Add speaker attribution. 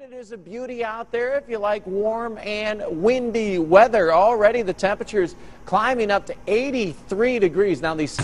Speaker 1: It is a beauty out there if you like warm and windy weather. Already the temperature is climbing up to 83 degrees. Now these